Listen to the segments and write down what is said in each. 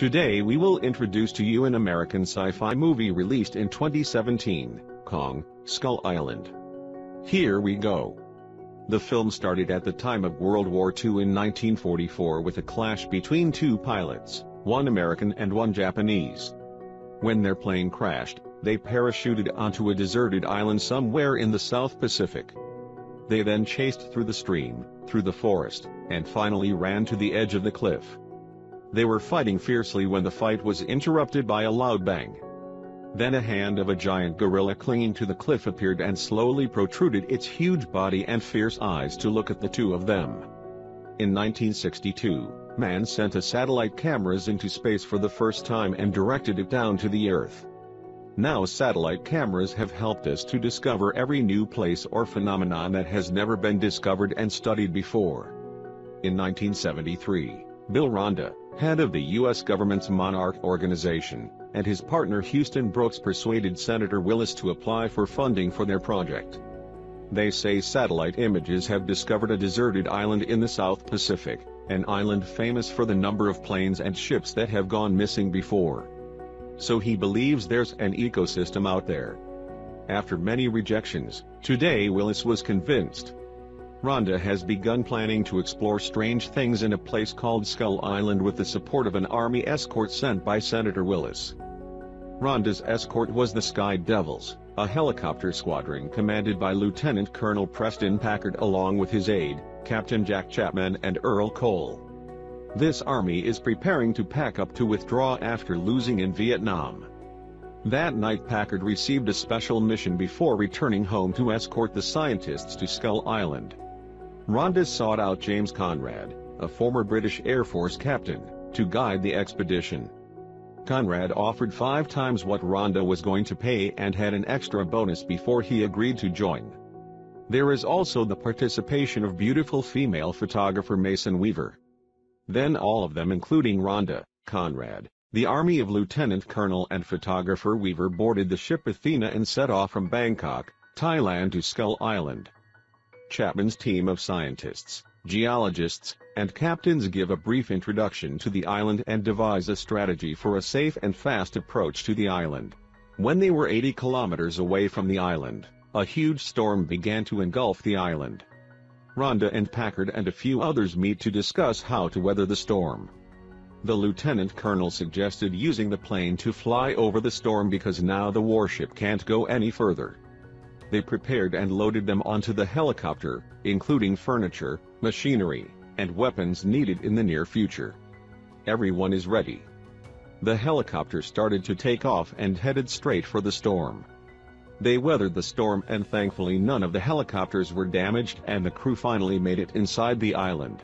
Today we will introduce to you an American sci-fi movie released in 2017, Kong, Skull Island. Here we go. The film started at the time of World War II in 1944 with a clash between two pilots, one American and one Japanese. When their plane crashed, they parachuted onto a deserted island somewhere in the South Pacific. They then chased through the stream, through the forest, and finally ran to the edge of the cliff. They were fighting fiercely when the fight was interrupted by a loud bang. Then a hand of a giant gorilla clinging to the cliff appeared and slowly protruded its huge body and fierce eyes to look at the two of them. In 1962, man sent a satellite cameras into space for the first time and directed it down to the Earth. Now satellite cameras have helped us to discover every new place or phenomenon that has never been discovered and studied before. In 1973, Bill Randa, head of the U.S. government's Monarch organization, and his partner Houston Brooks persuaded Senator Willis to apply for funding for their project. They say satellite images have discovered a deserted island in the South Pacific, an island famous for the number of planes and ships that have gone missing before. So he believes there's an ecosystem out there. After many rejections, today Willis was convinced. Randa has begun planning to explore strange things in a place called Skull Island with the support of an army escort sent by Senator Willis. Randa's escort was the Sky Devils, a helicopter squadron commanded by Lieutenant Colonel Preston Packard along with his aide, Captain Jack Chapman and Earl Cole. This army is preparing to pack up to withdraw after losing in Vietnam. That night Packard received a special mission before returning home to escort the scientists to Skull Island. Randa sought out James Conrad, a former British Air Force captain, to guide the expedition. Conrad offered five times what Randa was going to pay and had an extra bonus before he agreed to join. There is also the participation of beautiful female photographer Mason Weaver. Then all of them including Randa, Conrad, the army of Lieutenant Colonel and photographer Weaver boarded the ship Athena and set off from Bangkok, Thailand to Skull Island. Chapman's team of scientists, geologists, and captains give a brief introduction to the island and devise a strategy for a safe and fast approach to the island. When they were 80 kilometers away from the island, a huge storm began to engulf the island. Randa and Packard and a few others meet to discuss how to weather the storm. The lieutenant colonel suggested using the plane to fly over the storm because now the warship can't go any further they prepared and loaded them onto the helicopter, including furniture, machinery, and weapons needed in the near future. Everyone is ready. The helicopter started to take off and headed straight for the storm. They weathered the storm and thankfully none of the helicopters were damaged and the crew finally made it inside the island.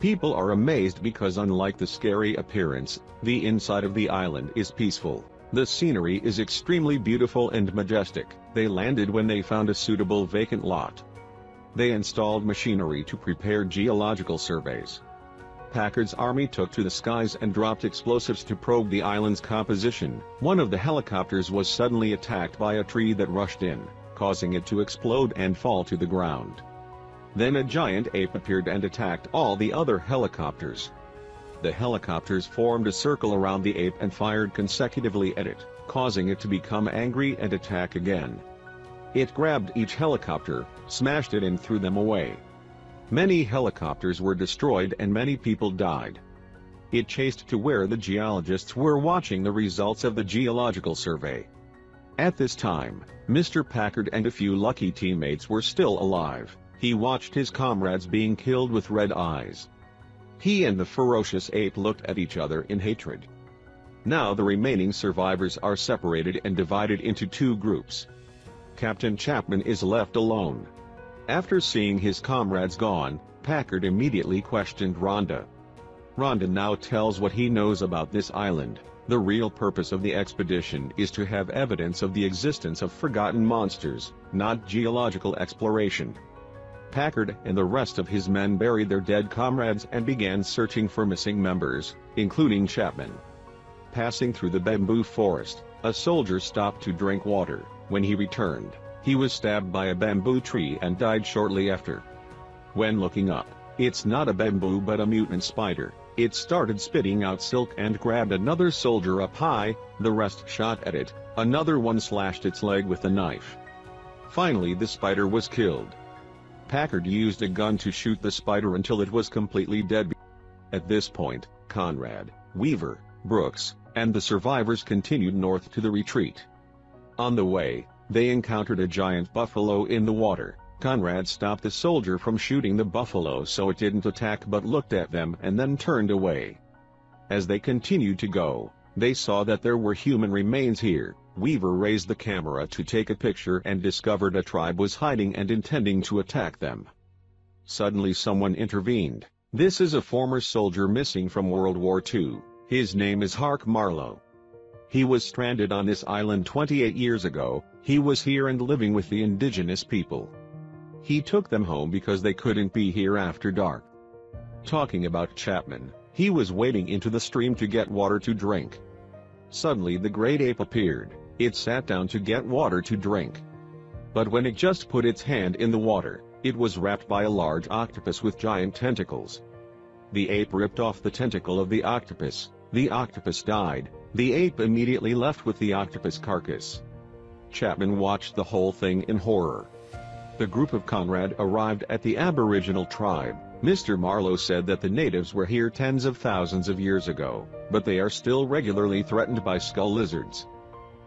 People are amazed because unlike the scary appearance, the inside of the island is peaceful. The scenery is extremely beautiful and majestic. They landed when they found a suitable vacant lot. They installed machinery to prepare geological surveys. Packard's army took to the skies and dropped explosives to probe the island's composition. One of the helicopters was suddenly attacked by a tree that rushed in, causing it to explode and fall to the ground. Then a giant ape appeared and attacked all the other helicopters the helicopters formed a circle around the ape and fired consecutively at it, causing it to become angry and attack again. It grabbed each helicopter, smashed it and threw them away. Many helicopters were destroyed and many people died. It chased to where the geologists were watching the results of the geological survey. At this time, Mr. Packard and a few lucky teammates were still alive. He watched his comrades being killed with red eyes. He and the ferocious ape looked at each other in hatred. Now the remaining survivors are separated and divided into two groups. Captain Chapman is left alone. After seeing his comrades gone, Packard immediately questioned Randa. Randa now tells what he knows about this island. The real purpose of the expedition is to have evidence of the existence of forgotten monsters, not geological exploration. Packard and the rest of his men buried their dead comrades and began searching for missing members, including Chapman. Passing through the bamboo forest, a soldier stopped to drink water. When he returned, he was stabbed by a bamboo tree and died shortly after. When looking up, it's not a bamboo but a mutant spider. It started spitting out silk and grabbed another soldier up high, the rest shot at it, another one slashed its leg with a knife. Finally the spider was killed. Packard used a gun to shoot the spider until it was completely dead. At this point, Conrad, Weaver, Brooks, and the survivors continued north to the retreat. On the way, they encountered a giant buffalo in the water. Conrad stopped the soldier from shooting the buffalo so it didn't attack but looked at them and then turned away. As they continued to go, they saw that there were human remains here. Weaver raised the camera to take a picture and discovered a tribe was hiding and intending to attack them. Suddenly someone intervened. This is a former soldier missing from World War II. His name is Hank Marlow. He was stranded on this island 28 years ago, he was here and living with the indigenous people. He took them home because they couldn't be here after dark. Talking about Chapman, he was wading into the stream to get water to drink. Suddenly the great ape appeared, it sat down to get water to drink. But when it just put its hand in the water, it was wrapped by a large octopus with giant tentacles. The ape ripped off the tentacle of the octopus, the octopus died, the ape immediately left with the octopus carcass. Chapman watched the whole thing in horror. The group of Conrad arrived at the Aboriginal tribe. Mr. Marlow said that the natives were here tens of thousands of years ago, but they are still regularly threatened by skull lizards.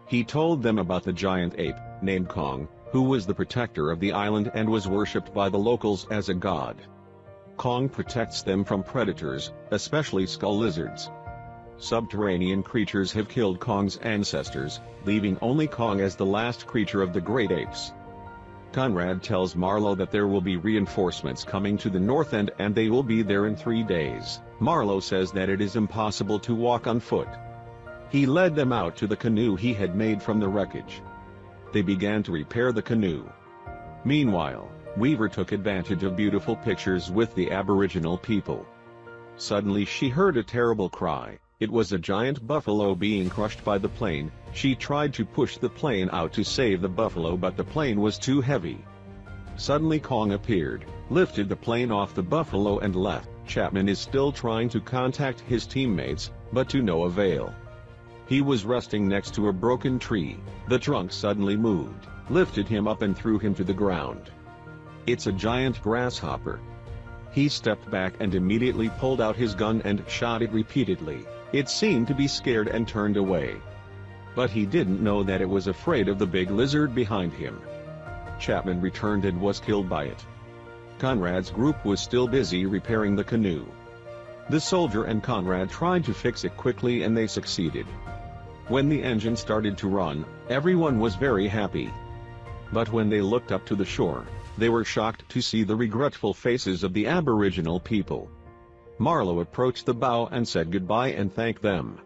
He told them about the giant ape, named Kong, who was the protector of the island and was worshipped by the locals as a god. Kong protects them from predators, especially skull lizards. Subterranean creatures have killed Kong's ancestors, leaving only Kong as the last creature of the great apes. Conrad tells Marlow that there will be reinforcements coming to the north end and they will be there in three days. Marlow says that it is impossible to walk on foot. He led them out to the canoe he had made from the wreckage. They began to repair the canoe. Meanwhile, Weaver took advantage of beautiful pictures with the Aboriginal people. Suddenly she heard a terrible cry, it was a giant buffalo being crushed by the plane, she tried to push the plane out to save the buffalo but the plane was too heavy. Suddenly Kong appeared, lifted the plane off the buffalo and left. Chapman is still trying to contact his teammates, but to no avail. He was resting next to a broken tree, the trunk suddenly moved, lifted him up and threw him to the ground. It's a giant grasshopper. He stepped back and immediately pulled out his gun and shot it repeatedly. It seemed to be scared and turned away. But he didn't know that it was afraid of the big lizard behind him. Chapman returned and was killed by it. Conrad's group was still busy repairing the canoe. The soldier and Conrad tried to fix it quickly and they succeeded. When the engine started to run, everyone was very happy. But when they looked up to the shore, they were shocked to see the regretful faces of the Aboriginal people. Marlow approached the bow and said goodbye and thanked them.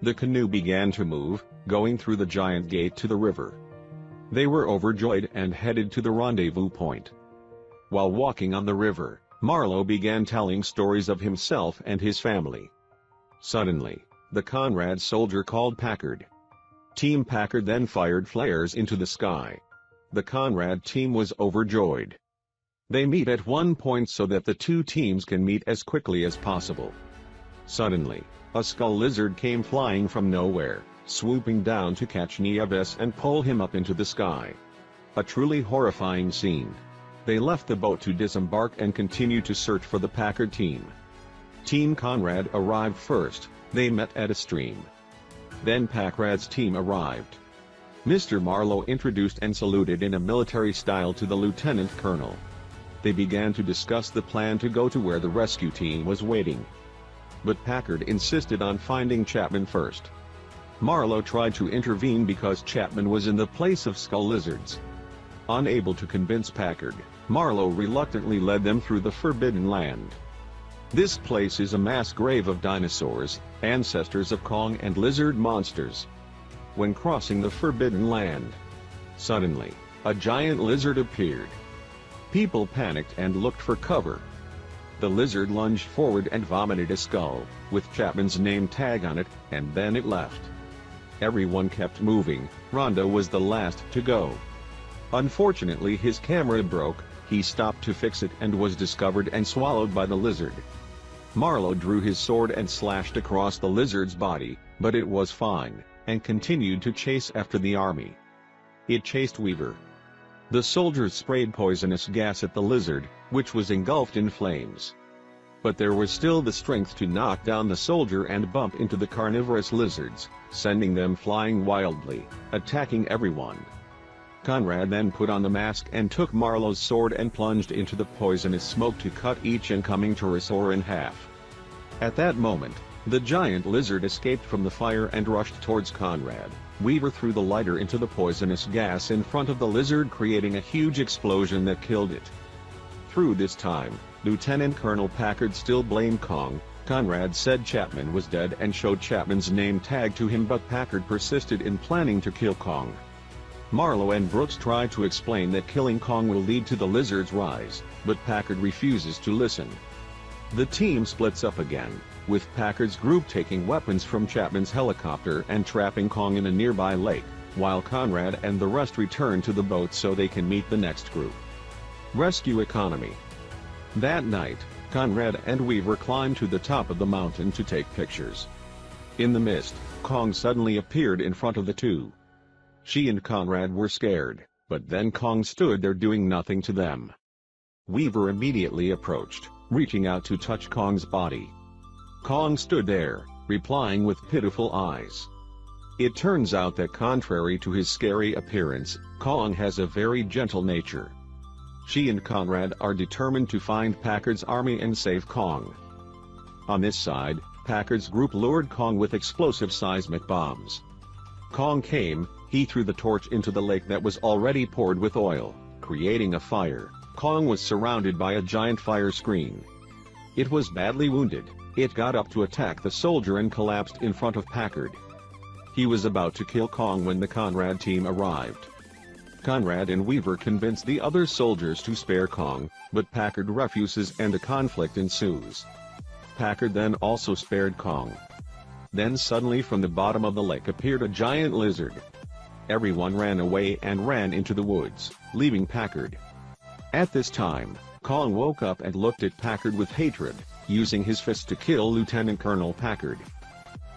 The canoe began to move, going through the giant gate to the river. They were overjoyed and headed to the rendezvous point. While walking on the river, Marlow began telling stories of himself and his family. Suddenly, the Conrad soldier called Packard. Team Packard then fired flares into the sky. The Conrad team was overjoyed. They meet at one point so that the two teams can meet as quickly as possible. Suddenly, a skull lizard came flying from nowhere, swooping down to catch Nieves and pull him up into the sky. A truly horrifying scene. They left the boat to disembark and continue to search for the Packard team. Team Conrad arrived first, they met at a stream. Then Packard's team arrived. Mr. Marlow introduced and saluted in a military style to the lieutenant colonel they began to discuss the plan to go to where the rescue team was waiting. But Packard insisted on finding Chapman first. Marlow tried to intervene because Chapman was in the place of skull lizards. Unable to convince Packard, Marlow reluctantly led them through the Forbidden Land. This place is a mass grave of dinosaurs, ancestors of Kong and lizard monsters. When crossing the Forbidden Land, suddenly, a giant lizard appeared. People panicked and looked for cover. The lizard lunged forward and vomited a skull, with Chapman's name tag on it, and then it left. Everyone kept moving, Randa was the last to go. Unfortunately his camera broke, he stopped to fix it and was discovered and swallowed by the lizard. Marlow drew his sword and slashed across the lizard's body, but it was fine, and continued to chase after the army. It chased Weaver. The soldiers sprayed poisonous gas at the lizard, which was engulfed in flames. But there was still the strength to knock down the soldier and bump into the carnivorous lizards, sending them flying wildly, attacking everyone. Conrad then put on the mask and took Marlow's sword and plunged into the poisonous smoke to cut each incoming pterosaur in half. At that moment, the giant lizard escaped from the fire and rushed towards Conrad. Weaver threw the lighter into the poisonous gas in front of the lizard creating a huge explosion that killed it. Through this time, Lieutenant Colonel Packard still blamed Kong, Conrad said Chapman was dead and showed Chapman's name tag to him but Packard persisted in planning to kill Kong. Marlow and Brooks try to explain that killing Kong will lead to the lizard's rise, but Packard refuses to listen. The team splits up again, with Packard's group taking weapons from Chapman's helicopter and trapping Kong in a nearby lake, while Conrad and the rest return to the boat so they can meet the next group. Rescue Economy That night, Conrad and Weaver climb to the top of the mountain to take pictures. In the mist, Kong suddenly appeared in front of the two. She and Conrad were scared, but then Kong stood there doing nothing to them. Weaver immediately approached, reaching out to touch Kong's body. Kong stood there, replying with pitiful eyes. It turns out that contrary to his scary appearance, Kong has a very gentle nature. She and Conrad are determined to find Packard's army and save Kong. On this side, Packard's group lured Kong with explosive seismic bombs. Kong came, he threw the torch into the lake that was already poured with oil, creating a fire. Kong was surrounded by a giant fire screen. It was badly wounded, it got up to attack the soldier and collapsed in front of Packard. He was about to kill Kong when the Conrad team arrived. Conrad and Weaver convince the other soldiers to spare Kong, but Packard refuses and a conflict ensues. Packard then also spared Kong. Then suddenly from the bottom of the lake appeared a giant lizard. Everyone ran away and ran into the woods, leaving Packard. At this time, Kong woke up and looked at Packard with hatred, using his fist to kill Lieutenant Colonel Packard.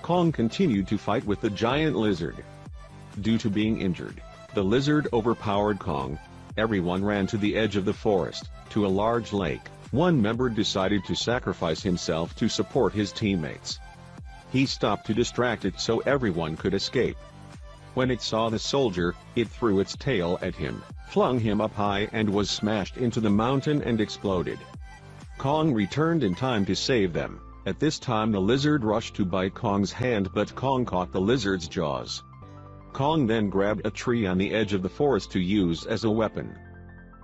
Kong continued to fight with the giant lizard. Due to being injured, the lizard overpowered Kong. Everyone ran to the edge of the forest, to a large lake. One member decided to sacrifice himself to support his teammates. He stopped to distract it so everyone could escape. When it saw the soldier, it threw its tail at him, flung him up high and was smashed into the mountain and exploded. Kong returned in time to save them. At this time the lizard rushed to bite Kong's hand but Kong caught the lizard's jaws. Kong then grabbed a tree on the edge of the forest to use as a weapon.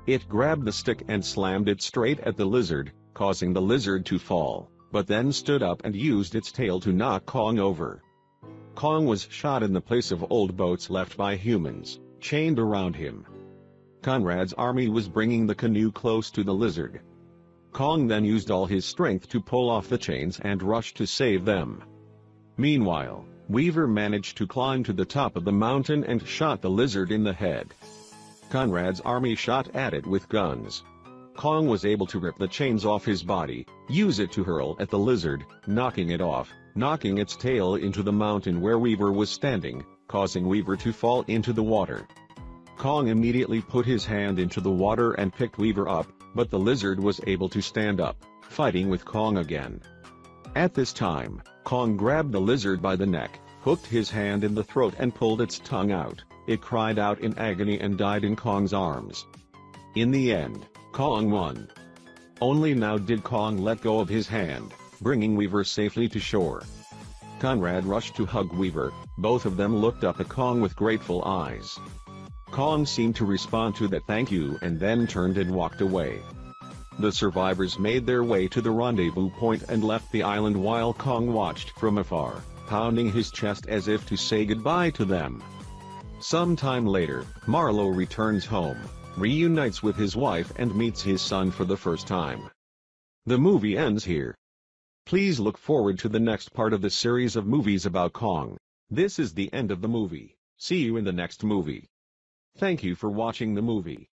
It grabbed the stick and slammed it straight at the lizard, causing the lizard to fall, but then stood up and used its tail to knock Kong over. Kong was shot in the place of old boats left by humans, chained around him. Conrad's army was bringing the canoe close to the lizard. Kong then used all his strength to pull off the chains and rush to save them. Meanwhile, Weaver managed to climb to the top of the mountain and shot the lizard in the head. Conrad's army shot at it with guns. Kong was able to rip the chains off his body, use it to hurl at the lizard, knocking it off, knocking its tail into the mountain where Weaver was standing, causing Weaver to fall into the water. Kong immediately put his hand into the water and picked Weaver up, but the lizard was able to stand up, fighting with Kong again. At this time, Kong grabbed the lizard by the neck, hooked his hand in the throat and pulled its tongue out. It cried out in agony and died in Kong's arms. In the end, Kong won. Only now did Kong let go of his hand, bringing Weaver safely to shore. Conrad rushed to hug Weaver, both of them looked up at Kong with grateful eyes. Kong seemed to respond to that thank you and then turned and walked away. The survivors made their way to the rendezvous point and left the island while Kong watched from afar, pounding his chest as if to say goodbye to them. Some time later, Marlow returns home, reunites with his wife and meets his son for the first time. The movie ends here. Please look forward to the next part of the series of movies about Kong. This is the end of the movie. See you in the next movie. Thank you for watching the movie.